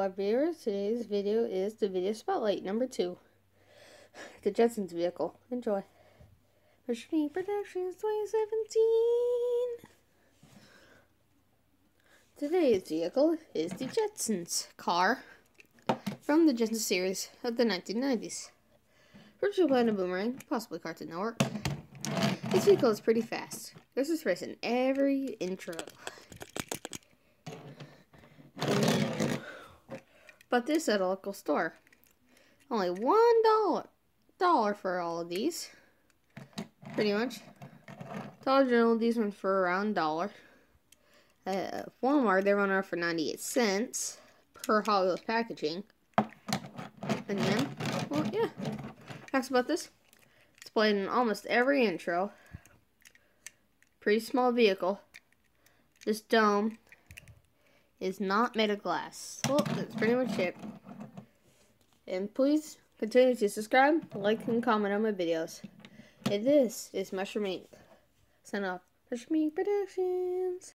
our viewers. Today's video is the video spotlight number two. The Jetsons vehicle. Enjoy. Machine Productions 2017. Today's vehicle is the Jetsons car from the Jetsons series of the 1990s. Virtual Planet Boomerang, possibly Cartoon Network. This vehicle is pretty fast. This is in every intro. But this at a local store. Only one dollar dollar for all of these. Pretty much. Dollar General, these ones for around dollar. Uh, Walmart, they run out for 98 cents per Hollywood packaging. And then, well, yeah. Facts about this. It's played in almost every intro. Pretty small vehicle. This dome is not made of glass. Well, that's pretty much it. And please continue to subscribe, like, and comment on my videos. And this is Mushroom Inc. Sign off. Mushroom Inc. Productions.